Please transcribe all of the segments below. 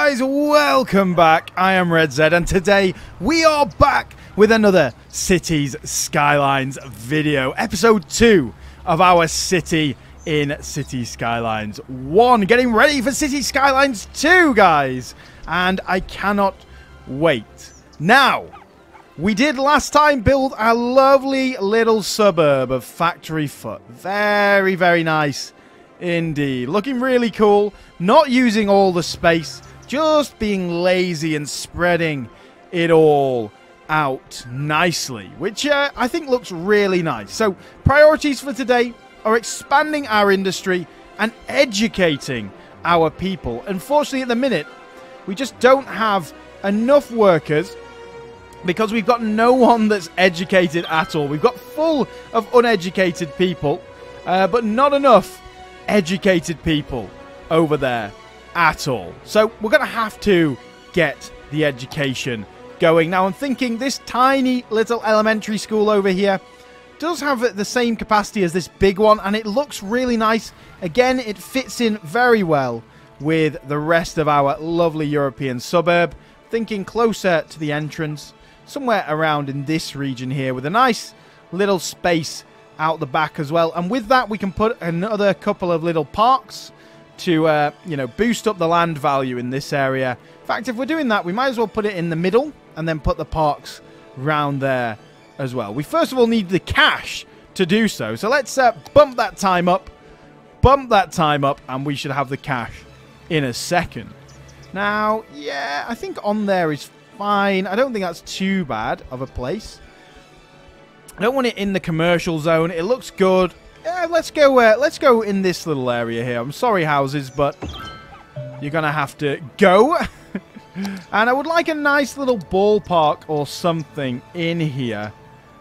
guys, welcome back. I am Red Zed, and today we are back with another Cities Skylines video, episode 2 of our City in City Skylines 1. Getting ready for City Skylines 2, guys, and I cannot wait. Now, we did last time build a lovely little suburb of Factory Foot. Very, very nice indeed. Looking really cool. Not using all the space, just being lazy and spreading it all out nicely, which uh, I think looks really nice. So, priorities for today are expanding our industry and educating our people. Unfortunately, at the minute, we just don't have enough workers because we've got no one that's educated at all. We've got full of uneducated people, uh, but not enough educated people over there at all. So we're going to have to get the education going. Now, I'm thinking this tiny little elementary school over here does have the same capacity as this big one, and it looks really nice. Again, it fits in very well with the rest of our lovely European suburb. Thinking closer to the entrance, somewhere around in this region here, with a nice little space out the back as well. And with that, we can put another couple of little parks to, uh, you know, boost up the land value in this area. In fact, if we're doing that, we might as well put it in the middle and then put the parks round there as well. We first of all need the cash to do so. So let's uh, bump that time up, bump that time up, and we should have the cash in a second. Now, yeah, I think on there is fine. I don't think that's too bad of a place. I don't want it in the commercial zone. It looks good. Yeah, let's go. Uh, let's go in this little area here. I'm sorry, houses, but you're gonna have to go. and I would like a nice little ballpark or something in here,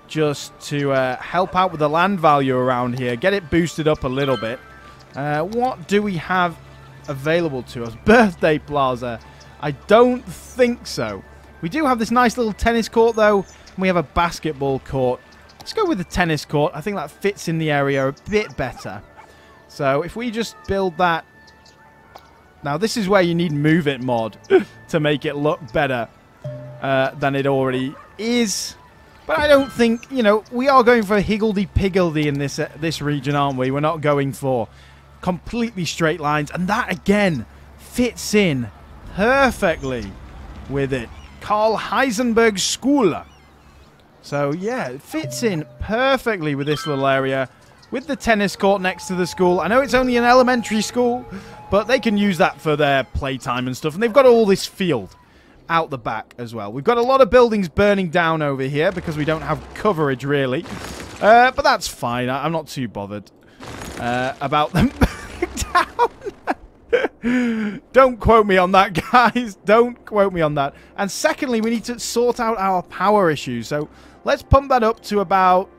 just to uh, help out with the land value around here. Get it boosted up a little bit. Uh, what do we have available to us? Birthday Plaza. I don't think so. We do have this nice little tennis court, though. And we have a basketball court Let's go with the tennis court. I think that fits in the area a bit better. So if we just build that... Now, this is where you need Move It mod to make it look better uh, than it already is. But I don't think, you know, we are going for higgledy-piggledy in this, uh, this region, aren't we? We're not going for completely straight lines. And that, again, fits in perfectly with it. Karl Heisenberg School. So yeah, it fits in perfectly with this little area. With the tennis court next to the school. I know it's only an elementary school, but they can use that for their playtime and stuff. And they've got all this field out the back as well. We've got a lot of buildings burning down over here because we don't have coverage, really. Uh, but that's fine. I am not too bothered uh, about them down. Don't quote me on that, guys. Don't quote me on that. And secondly, we need to sort out our power issues. So Let's pump that up to about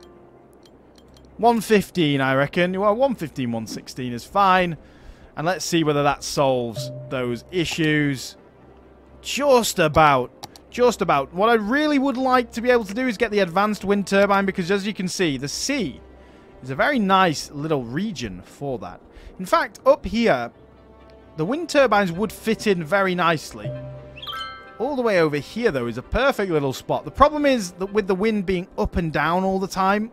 115, I reckon. Well, 115, 116 is fine. And let's see whether that solves those issues. Just about. Just about. What I really would like to be able to do is get the advanced wind turbine because as you can see, the sea is a very nice little region for that. In fact, up here, the wind turbines would fit in very nicely. All the way over here, though, is a perfect little spot. The problem is that with the wind being up and down all the time,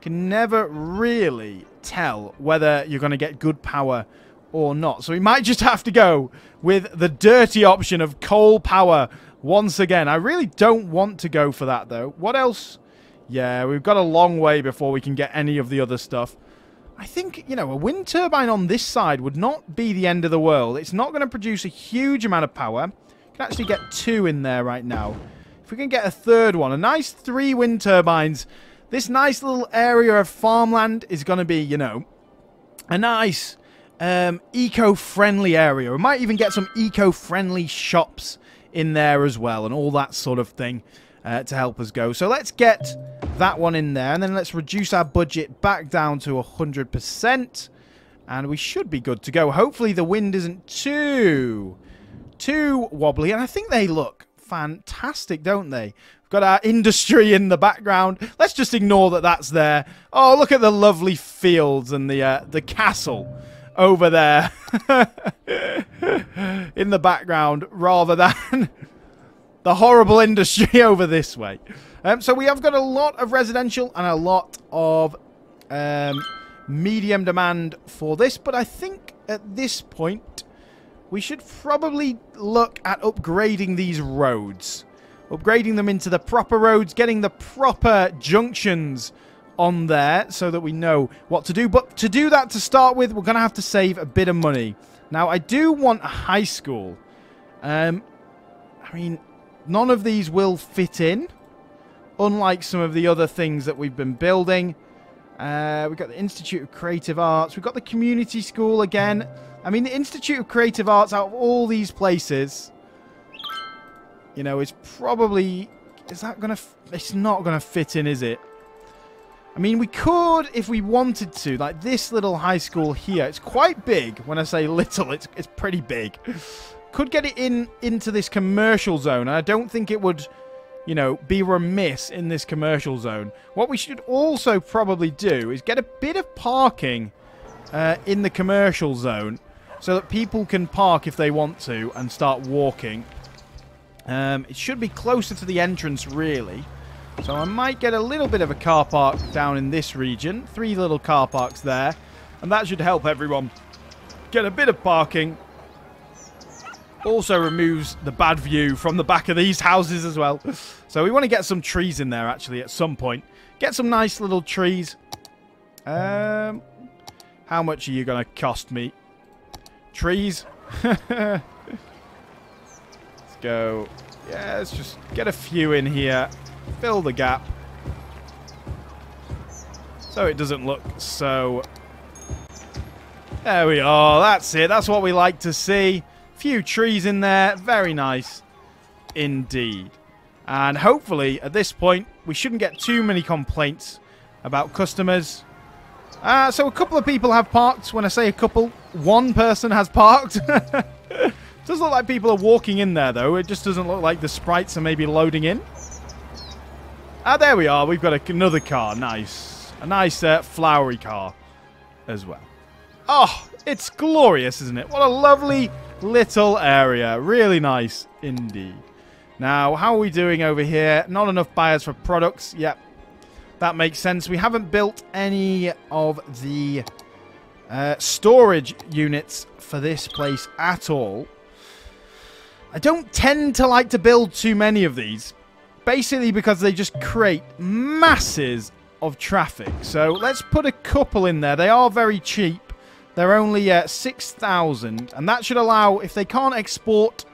can never really tell whether you're going to get good power or not. So we might just have to go with the dirty option of coal power once again. I really don't want to go for that, though. What else? Yeah, we've got a long way before we can get any of the other stuff. I think, you know, a wind turbine on this side would not be the end of the world. It's not going to produce a huge amount of power can actually get two in there right now. If we can get a third one, a nice three wind turbines, this nice little area of farmland is going to be, you know, a nice um, eco-friendly area. We might even get some eco-friendly shops in there as well and all that sort of thing uh, to help us go. So let's get that one in there and then let's reduce our budget back down to 100% and we should be good to go. Hopefully the wind isn't too too wobbly, and I think they look fantastic, don't they? We've got our industry in the background. Let's just ignore that that's there. Oh, look at the lovely fields and the uh, the castle over there in the background rather than the horrible industry over this way. Um, so we have got a lot of residential and a lot of um, medium demand for this, but I think at this point we should probably look at upgrading these roads. Upgrading them into the proper roads, getting the proper junctions on there so that we know what to do. But to do that to start with, we're going to have to save a bit of money. Now, I do want a high school. Um, I mean, none of these will fit in, unlike some of the other things that we've been building. Uh, we've got the Institute of Creative Arts. We've got the community school again. I mean, the Institute of Creative Arts, out of all these places, you know, is probably... Is that going to... It's not going to fit in, is it? I mean, we could, if we wanted to, like this little high school here. It's quite big. When I say little, it's, it's pretty big. Could get it in into this commercial zone. I don't think it would you know, be remiss in this commercial zone. What we should also probably do is get a bit of parking uh, in the commercial zone so that people can park if they want to and start walking. Um, it should be closer to the entrance, really. So I might get a little bit of a car park down in this region. Three little car parks there. And that should help everyone get a bit of parking also removes the bad view from the back of these houses as well. So we want to get some trees in there, actually, at some point. Get some nice little trees. Um, how much are you going to cost me? Trees? let's go. Yeah, let's just get a few in here. Fill the gap. So it doesn't look so... There we are. That's it. That's what we like to see. Few trees in there. Very nice indeed. And hopefully, at this point, we shouldn't get too many complaints about customers. Uh, so a couple of people have parked. When I say a couple, one person has parked. does look like people are walking in there, though. It just doesn't look like the sprites are maybe loading in. Ah, there we are. We've got another car. Nice. A nice uh, flowery car as well. Oh, it's glorious, isn't it? What a lovely little area. Really nice indeed. Now, how are we doing over here? Not enough buyers for products. Yep, that makes sense. We haven't built any of the uh, storage units for this place at all. I don't tend to like to build too many of these. Basically because they just create masses of traffic. So let's put a couple in there. They are very cheap. They're only uh, 6,000. And that should allow, if they can't export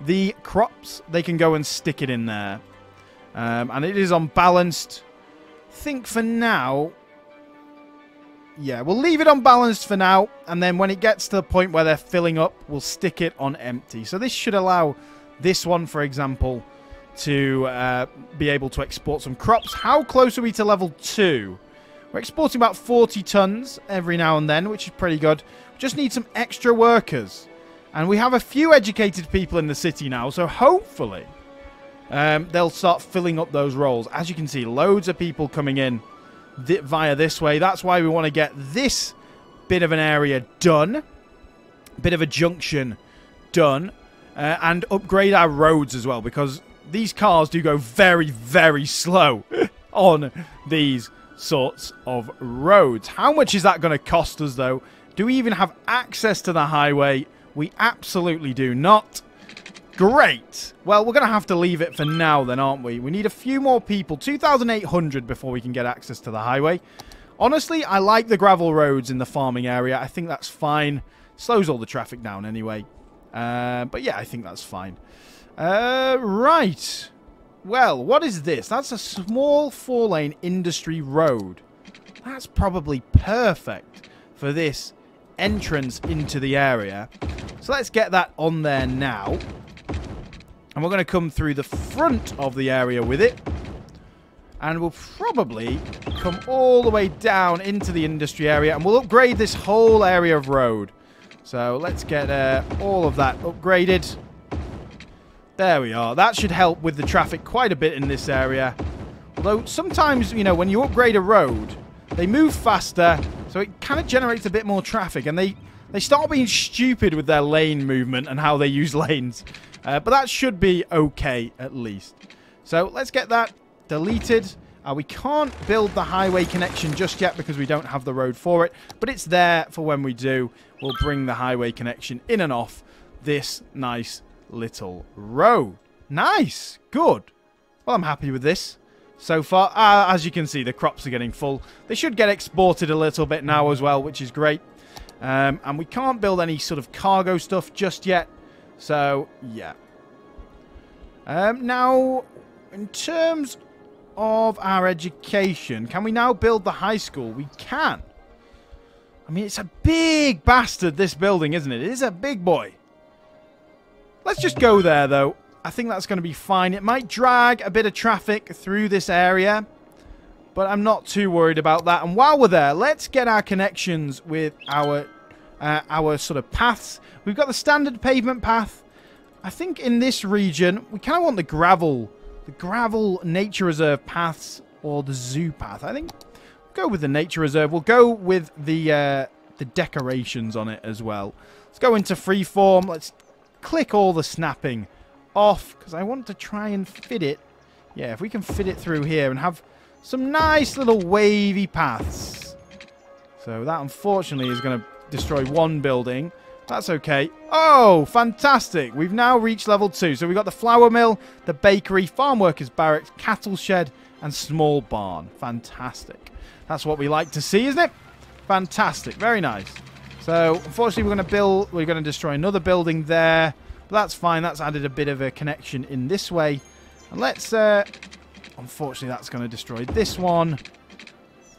the crops, they can go and stick it in there. Um, and it is unbalanced. think for now... Yeah, we'll leave it unbalanced for now. And then when it gets to the point where they're filling up, we'll stick it on empty. So this should allow this one, for example, to uh, be able to export some crops. How close are we to level 2? We're exporting about 40 tons every now and then, which is pretty good. We Just need some extra workers. And we have a few educated people in the city now, so hopefully um, they'll start filling up those roles. As you can see, loads of people coming in th via this way. That's why we want to get this bit of an area done. Bit of a junction done. Uh, and upgrade our roads as well, because these cars do go very, very slow on these sorts of roads. How much is that going to cost us, though? Do we even have access to the highway? We absolutely do not. Great. Well, we're going to have to leave it for now then, aren't we? We need a few more people. 2,800 before we can get access to the highway. Honestly, I like the gravel roads in the farming area. I think that's fine. Slows all the traffic down anyway. Uh, but yeah, I think that's fine. Uh, right. Well, what is this? That's a small four-lane industry road. That's probably perfect for this entrance into the area. So let's get that on there now. And we're going to come through the front of the area with it. And we'll probably come all the way down into the industry area. And we'll upgrade this whole area of road. So let's get uh, all of that upgraded. There we are. That should help with the traffic quite a bit in this area. Although sometimes, you know, when you upgrade a road, they move faster, so it kind of generates a bit more traffic. And they They start being stupid with their lane movement and how they use lanes. Uh, but that should be okay, at least. So let's get that deleted. Uh, we can't build the highway connection just yet because we don't have the road for it. But it's there for when we do. We'll bring the highway connection in and off this nice little road. Nice. Good. Well, I'm happy with this so far. Uh, as you can see, the crops are getting full. They should get exported a little bit now as well, which is great. Um, and we can't build any sort of cargo stuff just yet. So, yeah. Um, now, in terms of our education, can we now build the high school? We can. I mean, it's a big bastard, this building, isn't it? It is a big boy. Let's just go there, though. I think that's going to be fine. It might drag a bit of traffic through this area, but I'm not too worried about that. And while we're there, let's get our connections with our uh, our sort of paths. We've got the standard pavement path. I think in this region, we kind of want the gravel, the gravel nature reserve paths or the zoo path. I think go with the nature reserve. We'll go with the uh, the decorations on it as well. Let's go into freeform. Let's click all the snapping off because I want to try and fit it. Yeah, if we can fit it through here and have some nice little wavy paths. So that unfortunately is going to destroy one building. That's okay. Oh, fantastic. We've now reached level two. So we've got the flour mill, the bakery, farm workers barracks, cattle shed, and small barn. Fantastic. That's what we like to see, isn't it? Fantastic. Very nice. So, unfortunately, we're going to build, we're going to destroy another building there. But that's fine. That's added a bit of a connection in this way. And let's... Uh, unfortunately, that's going to destroy this one.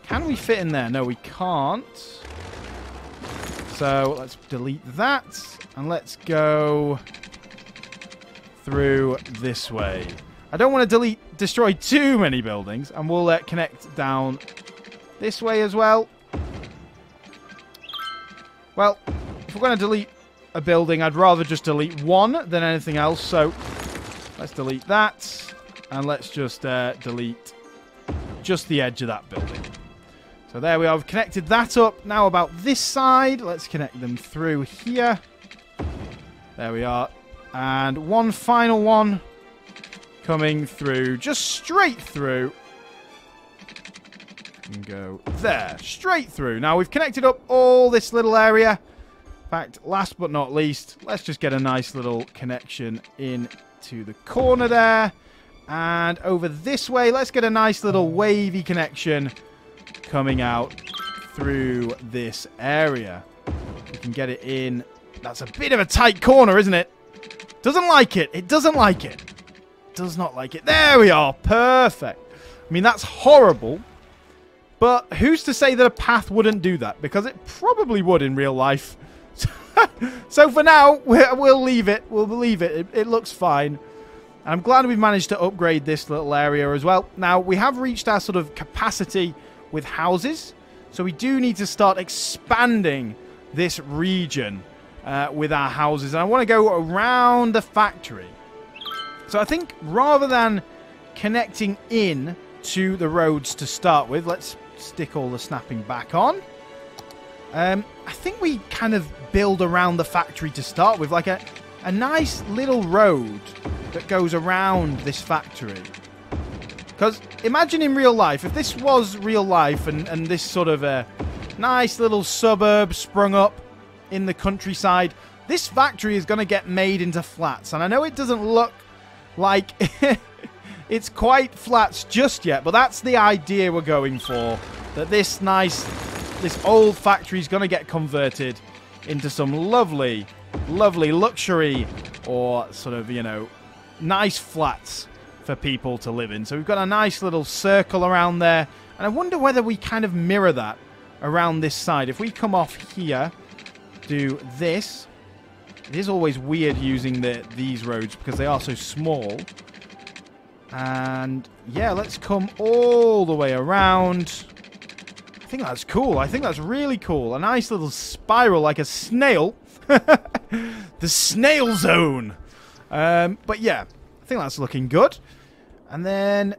Can we fit in there? No, we can't. So let's delete that. And let's go through this way. I don't want to delete, destroy too many buildings. And we'll uh, connect down this way as well. Well, if we're going to delete a building, I'd rather just delete one than anything else. So let's delete that. And let's just uh, delete just the edge of that building. So there we are. We've connected that up. Now about this side. Let's connect them through here. There we are. And one final one coming through. Just straight through. And go there. Straight through. Now we've connected up all this little area In fact, last but not least, let's just get a nice little connection in to the corner there. And over this way, let's get a nice little wavy connection coming out through this area. We can get it in. That's a bit of a tight corner, isn't it? Doesn't like it. It doesn't like it. Does not like it. There we are. Perfect. I mean, that's horrible. But who's to say that a path wouldn't do that? Because it probably would in real life. so for now, we'll leave it. We'll leave it. it. It looks fine. I'm glad we've managed to upgrade this little area as well. Now, we have reached our sort of capacity with houses. So we do need to start expanding this region uh, with our houses. And I want to go around the factory. So I think rather than connecting in to the roads to start with, let's stick all the snapping back on. Um, I think we kind of build around the factory to start with, like a, a nice little road that goes around this factory. Because imagine in real life, if this was real life and, and this sort of a nice little suburb sprung up in the countryside, this factory is going to get made into flats. And I know it doesn't look like it's quite flats just yet, but that's the idea we're going for. That this nice this old factory is going to get converted into some lovely, lovely luxury or sort of, you know, nice flats for people to live in. So we've got a nice little circle around there. And I wonder whether we kind of mirror that around this side. If we come off here, do this. It is always weird using the these roads because they are so small. And yeah, let's come all the way around. I think that's cool. I think that's really cool. A nice little spiral like a snail. the snail zone. Um, but yeah, I think that's looking good. And then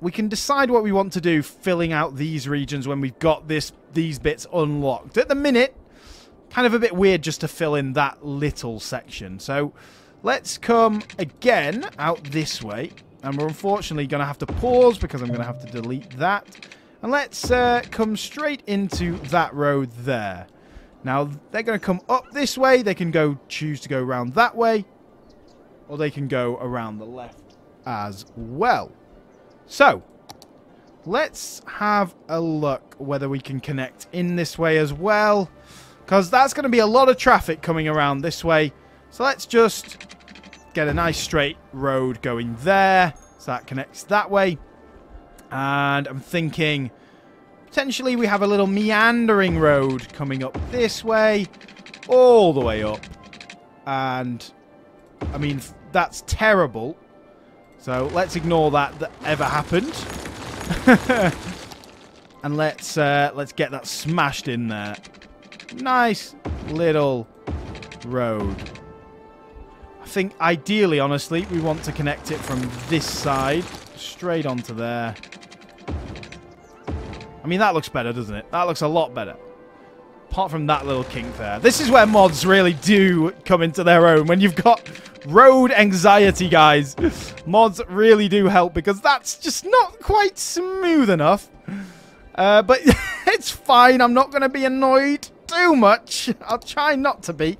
we can decide what we want to do filling out these regions when we've got this these bits unlocked. At the minute, kind of a bit weird just to fill in that little section. So let's come again out this way. And we're unfortunately going to have to pause because I'm going to have to delete that. And let's uh, come straight into that road there. Now, they're going to come up this way. They can go choose to go around that way. Or they can go around the left as well. So, let's have a look whether we can connect in this way as well. Because that's going to be a lot of traffic coming around this way. So let's just get a nice straight road going there. So that connects that way. And I'm thinking potentially we have a little meandering road coming up this way. All the way up. And, I mean, that's terrible. So let's ignore that that ever happened. and let's uh, let's get that smashed in there. Nice little road. I think ideally, honestly, we want to connect it from this side straight onto there. I mean, that looks better, doesn't it? That looks a lot better. Apart from that little kink there. This is where mods really do come into their own. When you've got road anxiety, guys. Mods really do help because that's just not quite smooth enough. Uh, but it's fine. I'm not going to be annoyed too much. I'll try not to be.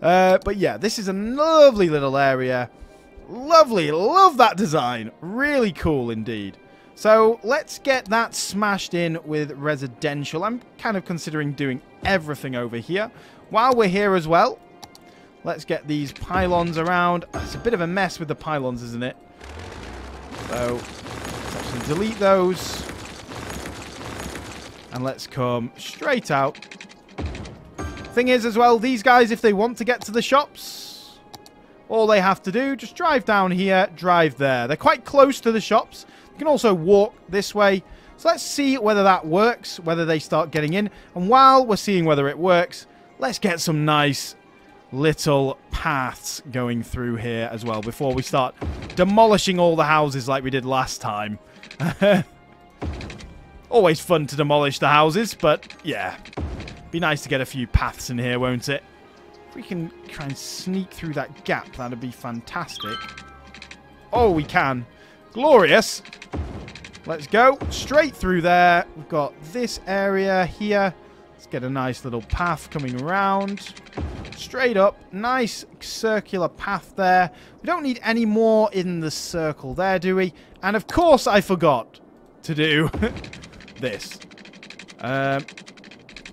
Uh, but yeah, this is a lovely little area. Lovely. Love that design. Really cool indeed. So let's get that smashed in with residential. I'm kind of considering doing everything over here. While we're here as well, let's get these pylons around. Oh, it's a bit of a mess with the pylons, isn't it? So actually delete those. And let's come straight out. Thing is as well, these guys, if they want to get to the shops, all they have to do, just drive down here, drive there. They're quite close to the shops. You can also walk this way. So let's see whether that works, whether they start getting in. And while we're seeing whether it works, let's get some nice little paths going through here as well before we start demolishing all the houses like we did last time. Always fun to demolish the houses, but yeah. Be nice to get a few paths in here, won't it? If we can try and sneak through that gap, that'd be fantastic. Oh, we can. Glorious. Let's go straight through there. We've got this area here. Let's get a nice little path coming around. Straight up. Nice circular path there. We don't need any more in the circle there, do we? And of course I forgot to do this. Um,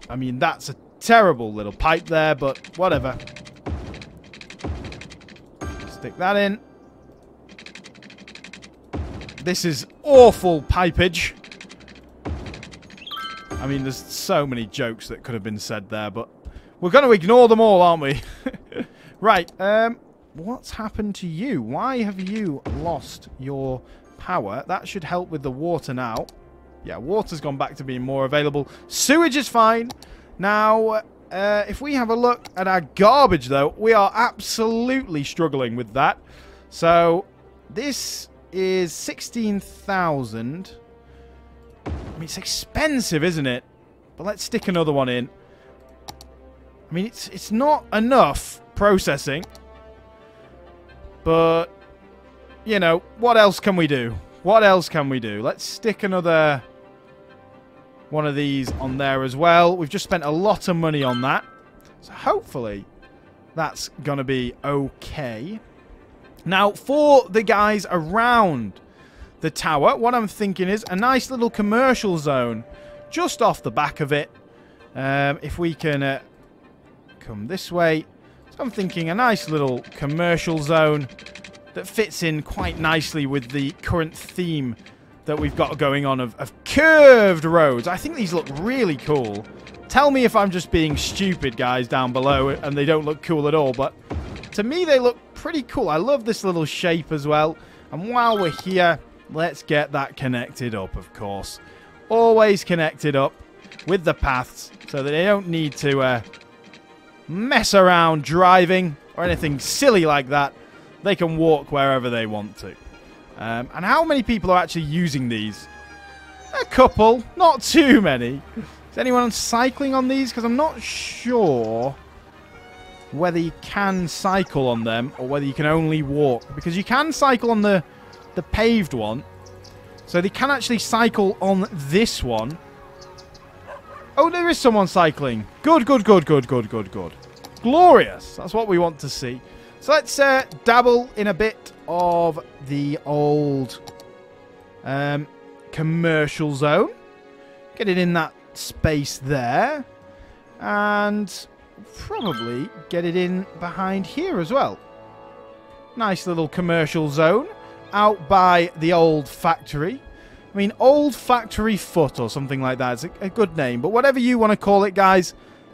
I mean, that's a terrible little pipe there, but whatever. Stick that in. This is awful pipage. I mean, there's so many jokes that could have been said there, but we're going to ignore them all, aren't we? right, um, what's happened to you? Why have you lost your power? That should help with the water now. Yeah, water's gone back to being more available. Sewage is fine. Now, uh, if we have a look at our garbage, though, we are absolutely struggling with that. So, this is 16,000. I mean, it's expensive, isn't it? But let's stick another one in. I mean, it's it's not enough processing. But, you know, what else can we do? What else can we do? Let's stick another one of these on there as well. We've just spent a lot of money on that. So hopefully that's going to be okay. Now, for the guys around the tower, what I'm thinking is a nice little commercial zone just off the back of it. Um, if we can uh, come this way. So I'm thinking a nice little commercial zone that fits in quite nicely with the current theme that we've got going on of, of curved roads. I think these look really cool. Tell me if I'm just being stupid, guys, down below, and they don't look cool at all, but to me they look pretty cool. I love this little shape as well. And while we're here, let's get that connected up, of course. Always connected up with the paths so that they don't need to uh, mess around driving or anything silly like that. They can walk wherever they want to. Um, and how many people are actually using these? A couple, not too many. Is anyone cycling on these? Because I'm not sure whether you can cycle on them or whether you can only walk. Because you can cycle on the, the paved one. So they can actually cycle on this one. Oh, there is someone cycling. Good, good, good, good, good, good, good. Glorious. That's what we want to see. So let's uh, dabble in a bit of the old um, commercial zone. Get it in that space there. And probably get it in behind here as well. Nice little commercial zone out by the old factory. I mean, Old Factory Foot or something like that. It's a, a good name. But whatever you want to call it, guys,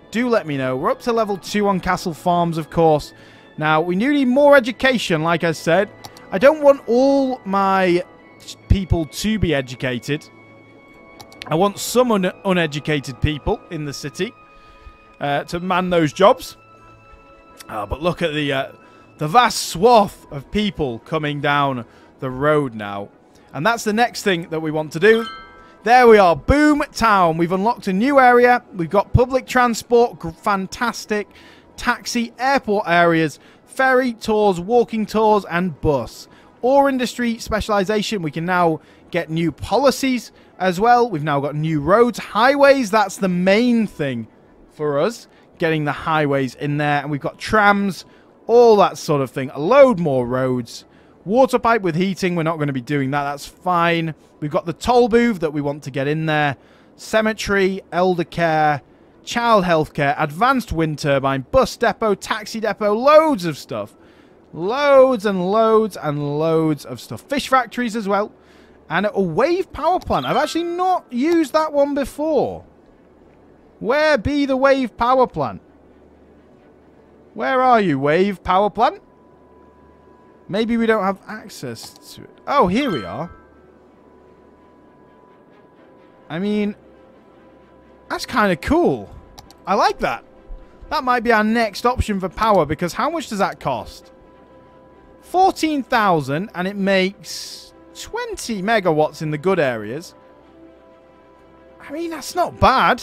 do let me know. We're up to level 2 on Castle Farms, of course. Now, we need more education, like I said. I don't want all my people to be educated. I want some un uneducated people in the city uh, to man those jobs. Uh, but look at the uh, the vast swath of people coming down the road now. And that's the next thing that we want to do. There we are, Boom Town. We've unlocked a new area. We've got public transport, fantastic. Taxi, airport areas, ferry tours, walking tours, and bus. Ore industry specialization, we can now get new policies as well. We've now got new roads, highways. That's the main thing for us, getting the highways in there. And we've got trams, all that sort of thing. A load more roads. Water pipe with heating, we're not going to be doing that. That's fine. We've got the toll booth that we want to get in there. Cemetery, elder care, child health care, advanced wind turbine, bus depot, taxi depot, loads of stuff. Loads and loads and loads of stuff. Fish factories as well. And a wave power plant. I've actually not used that one before. Where be the wave power plant? Where are you, wave power plant? Maybe we don't have access to it. Oh, here we are. I mean, that's kind of cool. I like that. That might be our next option for power because how much does that cost? 14,000 and it makes 20 megawatts in the good areas. I mean, that's not bad.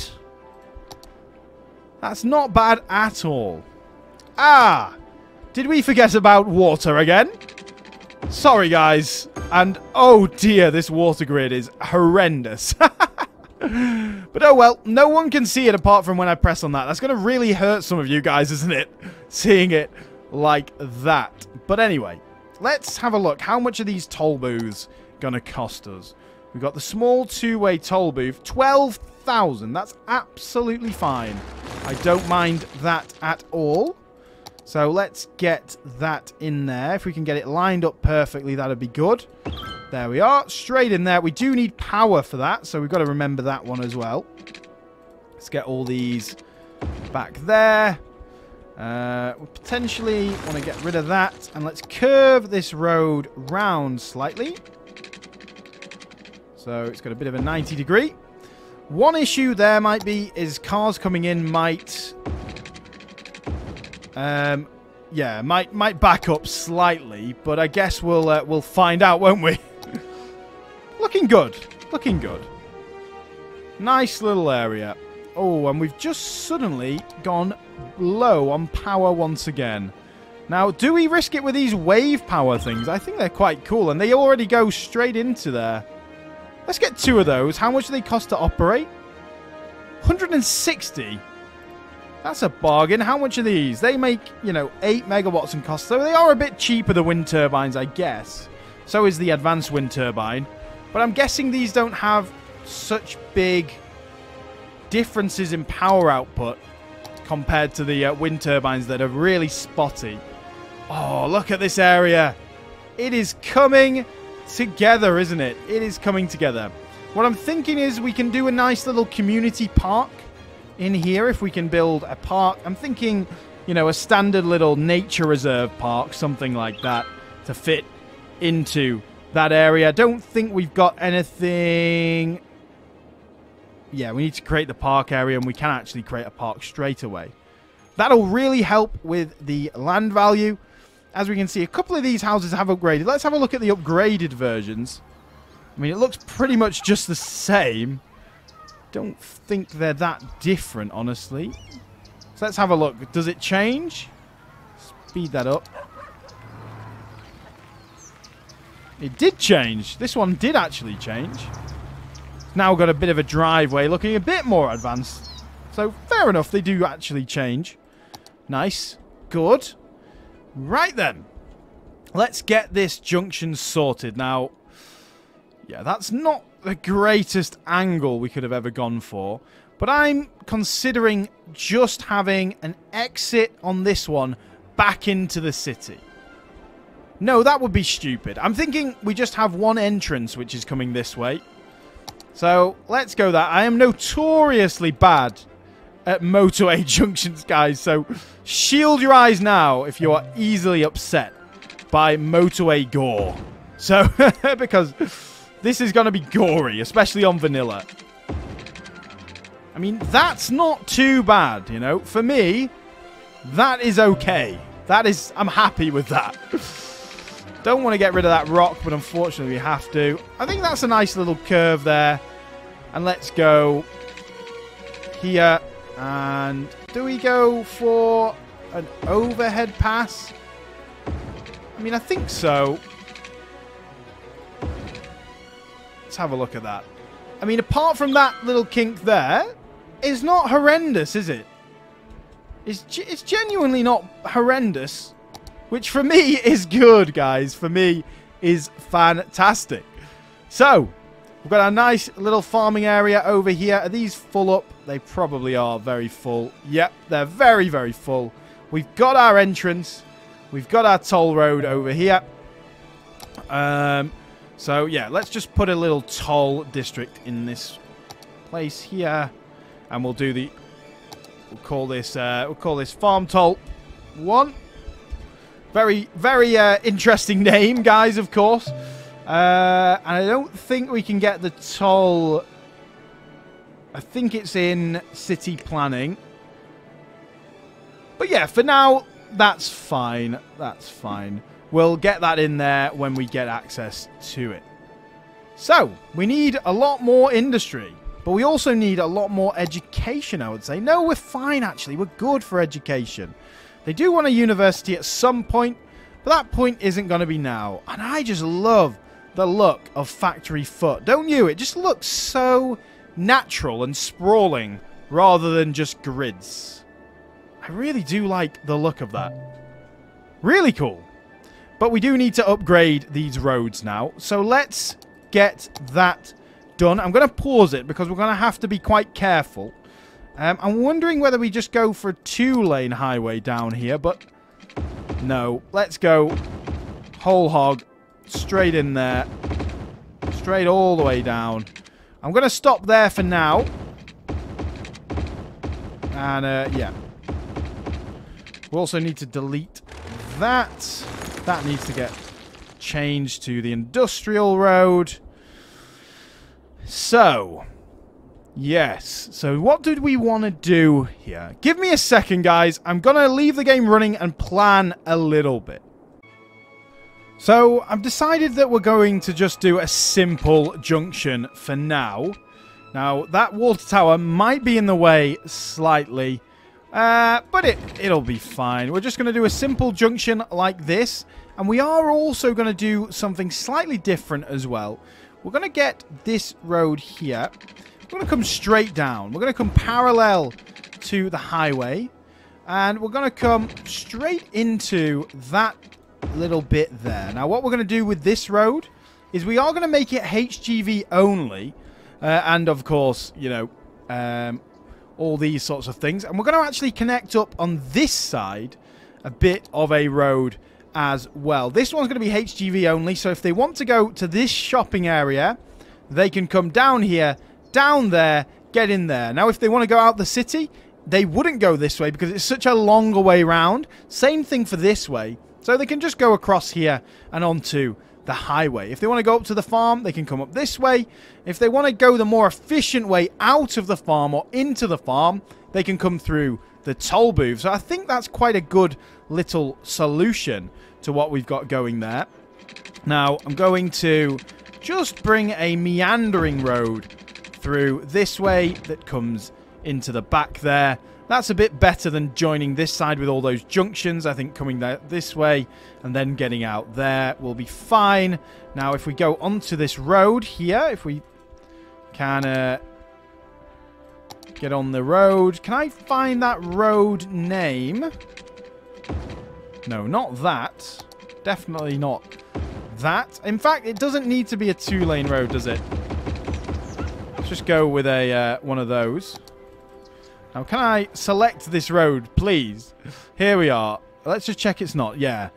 That's not bad at all. Ah, did we forget about water again? Sorry, guys. And, oh dear, this water grid is horrendous. but oh well, no one can see it apart from when I press on that. That's going to really hurt some of you guys, isn't it? Seeing it like that. But anyway, let's have a look. How much are these toll booths going to cost us? We've got the small two-way toll booth. 12,000. That's absolutely fine. I don't mind that at all. So let's get that in there. If we can get it lined up perfectly, that'd be good. There we are. Straight in there. We do need power for that, so we've got to remember that one as well. Let's get all these back there. Uh, we potentially want to get rid of that. And let's curve this road round slightly. So it's got a bit of a 90 degree. One issue there might be is cars coming in might um, yeah, might might back up slightly, but I guess we'll uh, we'll find out, won't we? Looking good. Looking good. Nice little area. Oh, and we've just suddenly gone low on power once again. Now, do we risk it with these wave power things? I think they're quite cool, and they already go straight into there. Let's get two of those. How much do they cost to operate? 160. That's a bargain. How much are these? They make, you know, 8 megawatts and cost. So they are a bit cheaper, the wind turbines, I guess. So is the advanced wind turbine. But I'm guessing these don't have such big differences in power output compared to the uh, wind turbines that are really spotty. Oh, look at this area. It is coming together, isn't it? It is coming together. What I'm thinking is we can do a nice little community park in here if we can build a park. I'm thinking, you know, a standard little nature reserve park, something like that, to fit into that area. I don't think we've got anything... Yeah, we need to create the park area, and we can actually create a park straight away. That'll really help with the land value. As we can see, a couple of these houses have upgraded. Let's have a look at the upgraded versions. I mean, it looks pretty much just the same. don't think they're that different, honestly. So let's have a look. Does it change? Speed that up. It did change. This one did actually change. It's now got a bit of a driveway looking a bit more advanced. So fair enough, they do actually change. Nice. Good. Right then. Let's get this junction sorted. Now, yeah, that's not the greatest angle we could have ever gone for. But I'm considering just having an exit on this one back into the city. No, that would be stupid. I'm thinking we just have one entrance which is coming this way. So, let's go that. I am notoriously bad at motorway junctions, guys. So, shield your eyes now if you are easily upset by motorway gore. So, because this is going to be gory, especially on vanilla. I mean, that's not too bad, you know. For me, that is okay. That is, I'm happy with that. Don't want to get rid of that rock, but unfortunately we have to. I think that's a nice little curve there. And let's go here. And do we go for an overhead pass? I mean, I think so. Let's have a look at that. I mean, apart from that little kink there, it's not horrendous, is it? It's, it's genuinely not horrendous. Which for me is good, guys. For me is fantastic. So, we've got a nice little farming area over here. Are these full up? They probably are very full. Yep, they're very, very full. We've got our entrance. We've got our toll road over here. Um, so, yeah, let's just put a little toll district in this place here. And we'll do the... We'll call this, uh, we'll call this Farm Toll 1. Very, very uh, interesting name, guys, of course. Uh, and I don't think we can get the toll... I think it's in city planning. But yeah, for now, that's fine. That's fine. We'll get that in there when we get access to it. So, we need a lot more industry. But we also need a lot more education, I would say. No, we're fine, actually. We're good for education. They do want a university at some point, but that point isn't going to be now. And I just love the look of Factory Foot. Don't you? It just looks so natural and sprawling rather than just grids. I really do like the look of that. Really cool. But we do need to upgrade these roads now. So let's get that done. I'm going to pause it because we're going to have to be quite careful. Um, I'm wondering whether we just go for a two-lane highway down here, but no. Let's go whole hog straight in there. Straight all the way down. I'm going to stop there for now. And, uh, yeah. We also need to delete that. That needs to get changed to the industrial road. So, Yes. So what did we want to do here? Give me a second, guys. I'm going to leave the game running and plan a little bit. So I've decided that we're going to just do a simple junction for now. Now, that water tower might be in the way slightly, uh, but it, it'll be fine. We're just going to do a simple junction like this, and we are also going to do something slightly different as well. We're going to get this road here, we're going to come straight down. We're going to come parallel to the highway. And we're going to come straight into that little bit there. Now, what we're going to do with this road is we are going to make it HGV only. Uh, and, of course, you know, um, all these sorts of things. And we're going to actually connect up on this side a bit of a road as well. This one's going to be HGV only. So if they want to go to this shopping area, they can come down here down there, get in there. Now, if they want to go out the city, they wouldn't go this way because it's such a longer way round. Same thing for this way. So they can just go across here and onto the highway. If they want to go up to the farm, they can come up this way. If they want to go the more efficient way out of the farm or into the farm, they can come through the toll booth. So I think that's quite a good little solution to what we've got going there. Now, I'm going to just bring a meandering road through this way that comes into the back there. That's a bit better than joining this side with all those junctions. I think coming this way and then getting out there will be fine. Now, if we go onto this road here, if we can uh, get on the road. Can I find that road name? No, not that. Definitely not that. In fact, it doesn't need to be a two-lane road, does it? Let's just go with a uh, one of those. Now, can I select this road, please? Here we are. Let's just check it's not. Yeah.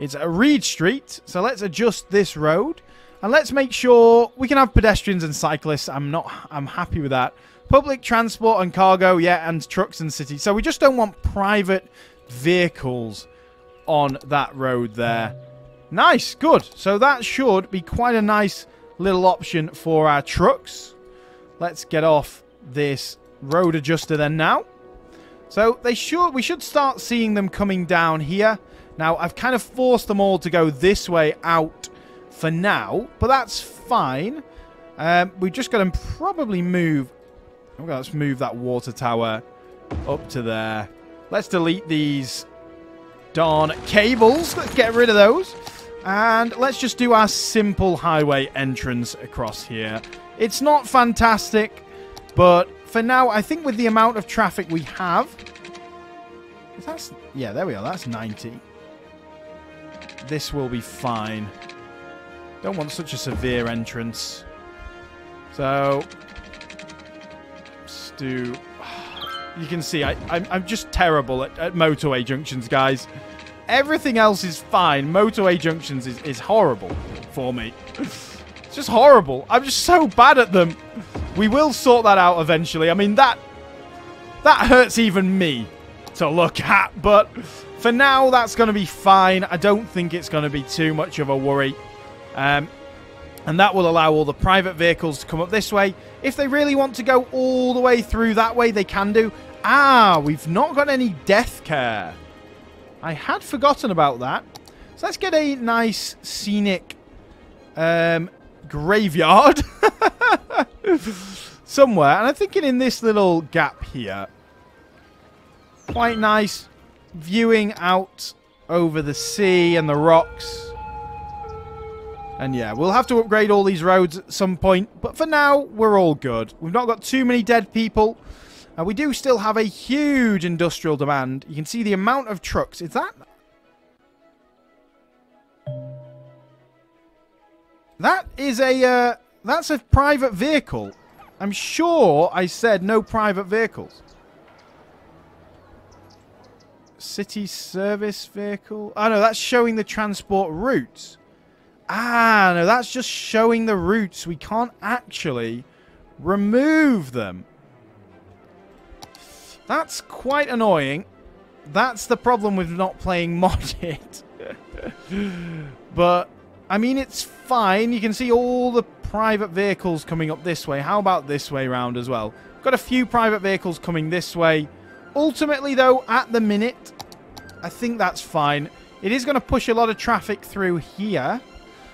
It's a Reed Street. So let's adjust this road. And let's make sure we can have pedestrians and cyclists. I'm not... I'm happy with that. Public transport and cargo, yeah, and trucks and cities. So we just don't want private vehicles on that road there. Nice, good. So that should be quite a nice little option for our trucks. Let's get off this road adjuster then now. So they should we should start seeing them coming down here. Now, I've kind of forced them all to go this way out for now, but that's fine. Um, we've just got to probably move... Okay, let's move that water tower up to there. Let's delete these darn cables. Let's get rid of those. And let's just do our simple highway entrance across here. It's not fantastic, but for now, I think with the amount of traffic we have... That's, yeah, there we are. That's 90. This will be fine. Don't want such a severe entrance. So... Let's do... You can see, I, I'm, I'm just terrible at, at motorway junctions, guys. Everything else is fine. Motorway junctions is, is horrible for me. it's just horrible. I'm just so bad at them. We will sort that out eventually. I mean, that that hurts even me to look at. But for now, that's going to be fine. I don't think it's going to be too much of a worry. Um, and that will allow all the private vehicles to come up this way. If they really want to go all the way through that way, they can do. Ah, we've not got any death care. I had forgotten about that. So let's get a nice scenic um, graveyard. somewhere. And I'm thinking in this little gap here. Quite nice viewing out over the sea and the rocks. And yeah, we'll have to upgrade all these roads at some point. But for now, we're all good. We've not got too many dead people. And we do still have a huge industrial demand. You can see the amount of trucks. Is that... That is a... Uh, that's a private vehicle. I'm sure I said no private vehicles. City service vehicle. Oh, no, that's showing the transport routes. Ah, no, that's just showing the routes. We can't actually remove them. That's quite annoying. That's the problem with not playing modded. but, I mean, it's fine. You can see all the private vehicles coming up this way. How about this way round as well? Got a few private vehicles coming this way. Ultimately, though, at the minute, I think that's fine. It is going to push a lot of traffic through here.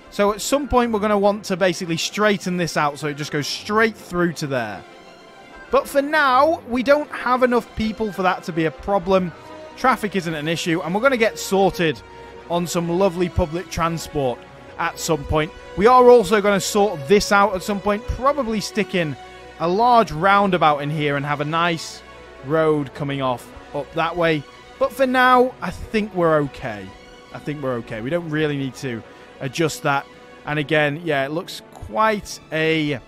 So at some point, we're going to want to basically straighten this out so it just goes straight through to there. But for now, we don't have enough people for that to be a problem. Traffic isn't an issue, and we're going to get sorted on some lovely public transport at some point. We are also going to sort this out at some point. Probably stick in a large roundabout in here and have a nice road coming off up that way. But for now, I think we're okay. I think we're okay. We don't really need to adjust that. And again, yeah, it looks quite a...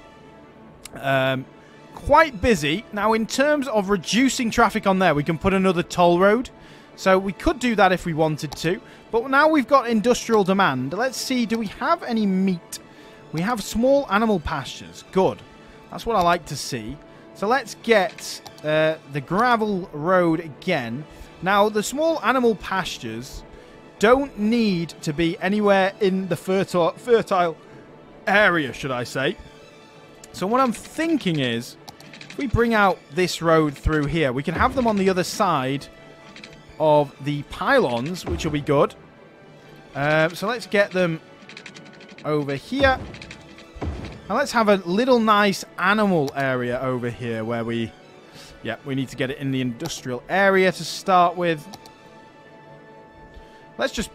Um, quite busy. Now, in terms of reducing traffic on there, we can put another toll road. So we could do that if we wanted to. But now we've got industrial demand. Let's see, do we have any meat? We have small animal pastures. Good. That's what I like to see. So let's get uh, the gravel road again. Now, the small animal pastures don't need to be anywhere in the fertile, fertile area, should I say. So what I'm thinking is, we bring out this road through here, we can have them on the other side of the pylons, which will be good. Um, so let's get them over here. And let's have a little nice animal area over here where we... Yeah, we need to get it in the industrial area to start with. Let's just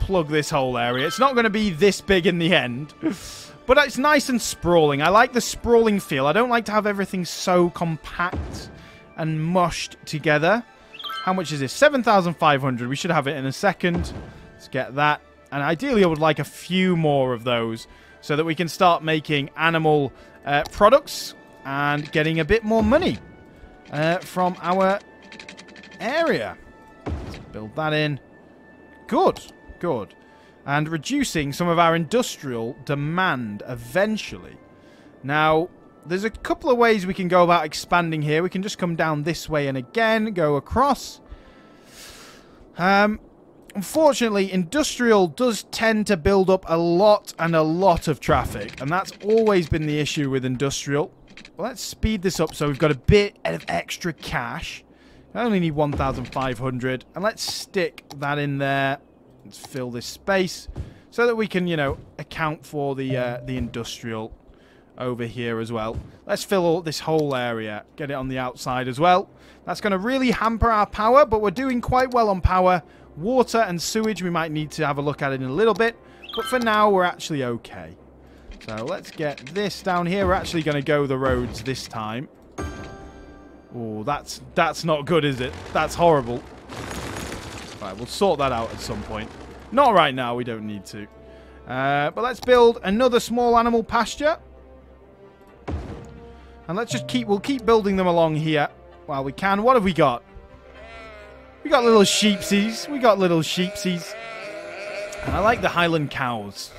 plug this whole area. It's not going to be this big in the end. But it's nice and sprawling. I like the sprawling feel. I don't like to have everything so compact and mushed together. How much is this? 7,500. We should have it in a second. Let's get that. And ideally, I would like a few more of those so that we can start making animal uh, products and getting a bit more money uh, from our area. Let's build that in. Good, good. And reducing some of our industrial demand eventually. Now, there's a couple of ways we can go about expanding here. We can just come down this way and again go across. Um, unfortunately, industrial does tend to build up a lot and a lot of traffic. And that's always been the issue with industrial. Well, let's speed this up so we've got a bit of extra cash. I only need 1,500. And let's stick that in there. Let's fill this space so that we can, you know, account for the uh, the industrial over here as well. Let's fill this whole area. Get it on the outside as well. That's going to really hamper our power, but we're doing quite well on power. Water and sewage we might need to have a look at it in a little bit. But for now, we're actually okay. So let's get this down here. We're actually going to go the roads this time. Oh, that's that's not good, is it? That's horrible. Right, we'll sort that out at some point. Not right now, we don't need to. Uh, but let's build another small animal pasture. And let's just keep, we'll keep building them along here while we can. What have we got? We got little sheepsies. We got little sheepsies. And I like the Highland cows,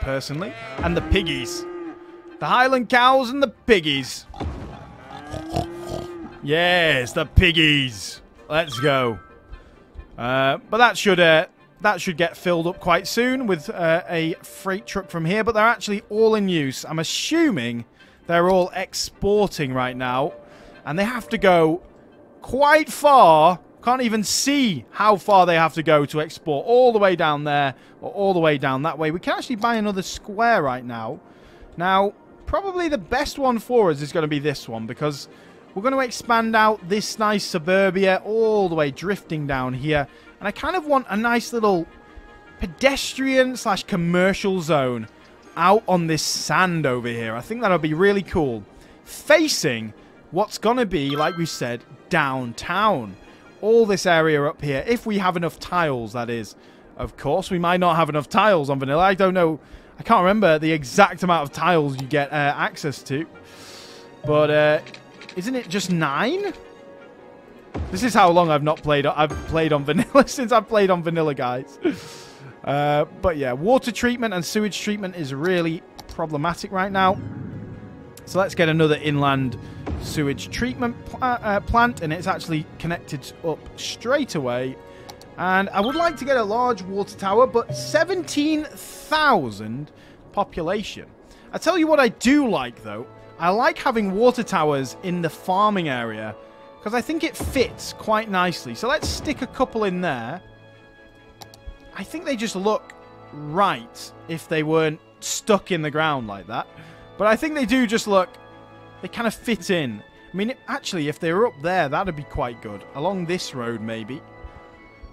personally. And the piggies. The Highland cows and the piggies. Yes, the piggies. Let's go. Uh, but that should uh, that should get filled up quite soon with uh, a freight truck from here. But they're actually all in use. I'm assuming they're all exporting right now. And they have to go quite far. Can't even see how far they have to go to export. All the way down there or all the way down that way. We can actually buy another square right now. Now, probably the best one for us is going to be this one because we're going to expand out this nice suburbia all the way drifting down here. And I kind of want a nice little pedestrian slash commercial zone out on this sand over here. I think that'll be really cool. Facing what's going to be, like we said, downtown. All this area up here, if we have enough tiles, that is. Of course, we might not have enough tiles on Vanilla. I don't know. I can't remember the exact amount of tiles you get uh, access to. But uh, isn't it just nine? This is how long I've not played. I've played on Vanilla since I've played on Vanilla, guys. Uh, but yeah, water treatment and sewage treatment is really problematic right now. So let's get another inland sewage treatment pl uh, plant, and it's actually connected up straight away. And I would like to get a large water tower, but 17,000 population. I tell you what I do like, though. I like having water towers in the farming area, because I think it fits quite nicely. So let's stick a couple in there. I think they just look right if they weren't stuck in the ground like that. But I think they do just look... They kind of fit in. I mean, actually, if they were up there, that'd be quite good. Along this road, maybe.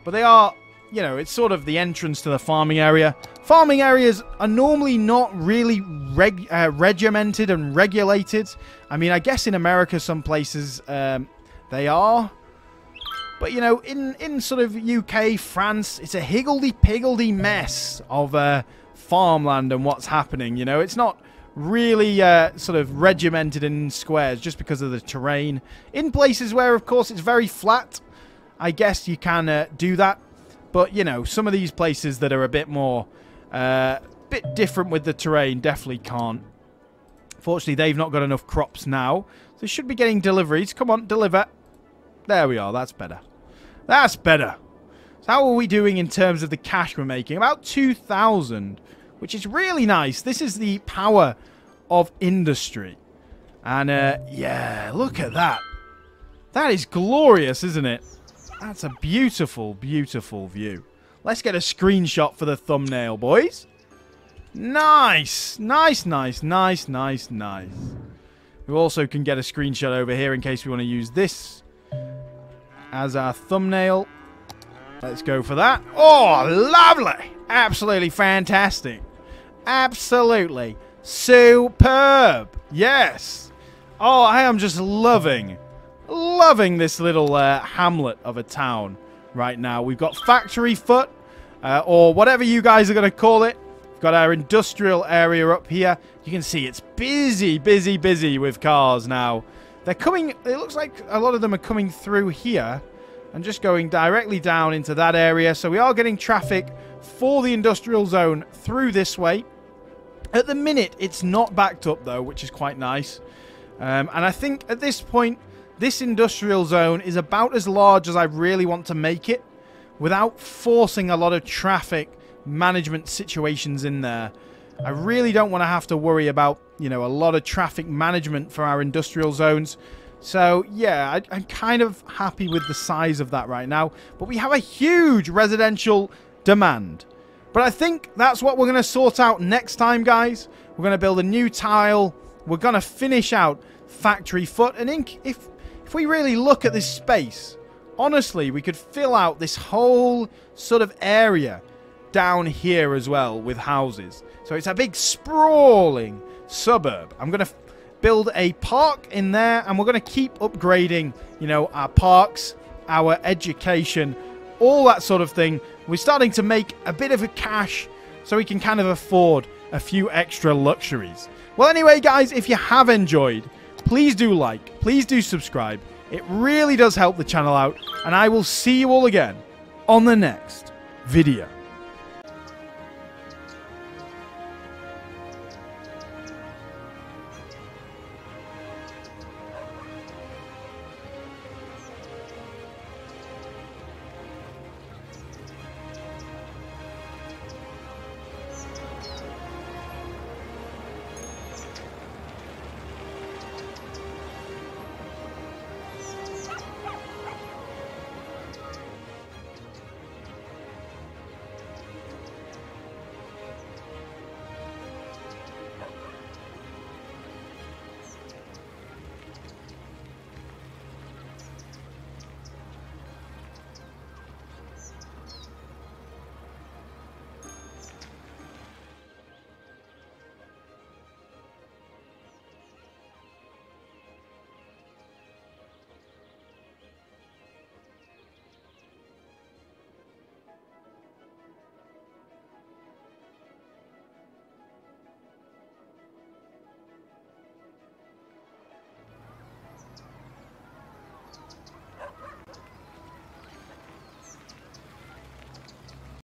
But they are, you know, it's sort of the entrance to the farming area. Farming areas are normally not really reg uh, regimented and regulated. I mean, I guess in America, some places um, they are. But, you know, in, in sort of UK, France, it's a higgledy-piggledy mess of uh, farmland and what's happening, you know. It's not really uh, sort of regimented in squares just because of the terrain. In places where, of course, it's very flat, I guess you can uh, do that. But, you know, some of these places that are a bit more, uh, bit different with the terrain definitely can't. Fortunately, they've not got enough crops now. They should be getting deliveries. Come on, deliver. There we are. That's better. That's better. So how are we doing in terms of the cash we're making? About 2,000, which is really nice. This is the power of industry. And, uh, yeah, look at that. That is glorious, isn't it? That's a beautiful, beautiful view. Let's get a screenshot for the thumbnail, boys. Nice! Nice, nice, nice, nice, nice. We also can get a screenshot over here in case we want to use this as our thumbnail. Let's go for that. Oh, lovely! Absolutely fantastic. Absolutely superb. Yes. Oh, I am just loving, loving this little uh, hamlet of a town right now. We've got Factory Foot, uh, or whatever you guys are going to call it. We've got our industrial area up here. You can see it's busy, busy, busy with cars now. They're coming, it looks like a lot of them are coming through here and just going directly down into that area. So we are getting traffic for the industrial zone through this way. At the minute, it's not backed up though, which is quite nice. Um, and I think at this point, this industrial zone is about as large as I really want to make it without forcing a lot of traffic management situations in there. I really don't want to have to worry about, you know, a lot of traffic management for our industrial zones. So, yeah, I, am kind of happy with the size of that right now. But we have a huge residential demand. But I think that's what we're going to sort out next time, guys. We're going to build a new tile. We're going to finish out Factory Foot. And if, if we really look at this space, honestly, we could fill out this whole sort of area down here as well with houses. So it's a big sprawling suburb. I'm going to build a park in there, and we're going to keep upgrading, you know, our parks, our education, all that sort of thing. We're starting to make a bit of a cash so we can kind of afford a few extra luxuries. Well, anyway, guys, if you have enjoyed, please do like, please do subscribe. It really does help the channel out, and I will see you all again on the next video.